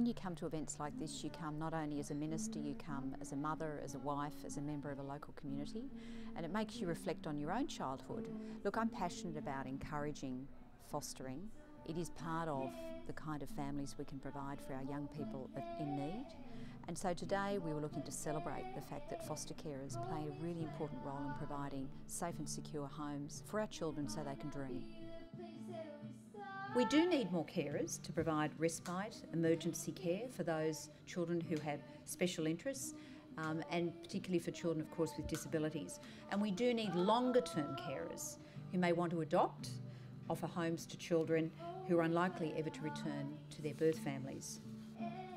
When you come to events like this, you come not only as a minister, you come as a mother, as a wife, as a member of a local community, and it makes you reflect on your own childhood. Look, I'm passionate about encouraging fostering. It is part of the kind of families we can provide for our young people in need. And so today we were looking to celebrate the fact that foster carers play a really important role in providing safe and secure homes for our children so they can dream. We do need more carers to provide respite, emergency care for those children who have special interests. Um, and particularly for children, of course, with disabilities. And we do need longer term carers who may want to adopt, offer homes to children who are unlikely ever to return to their birth families.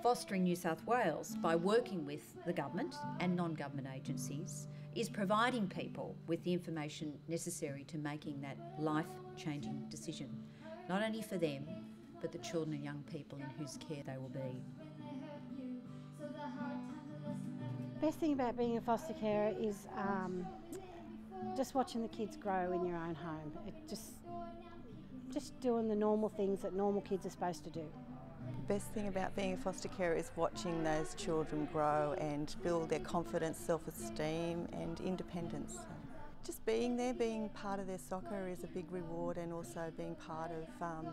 Fostering New South Wales, by working with the government and non government agencies, is providing people with the information necessary to making that life changing decision not only for them, but the children and young people in whose care they will be. Best thing about being a foster carer is um, just watching the kids grow in your own home. It just just doing the normal things that normal kids are supposed to do. The best thing about being a foster carer is watching those children grow and build their confidence, self-esteem and independence just being there, being part of their soccer is a big reward, and also being part of, um,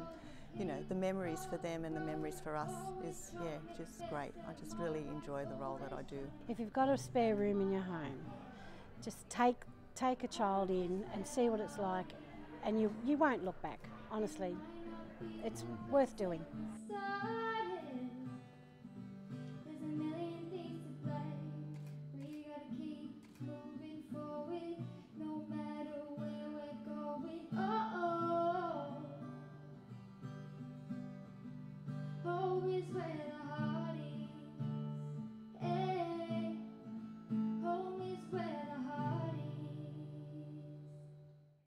you know, the memories for them and the memories for us is, yeah, just great. I just really enjoy the role that I do. If you've got a spare room in your home, just take take a child in and see what it's like, and you you won't look back. Honestly, it's worth doing. where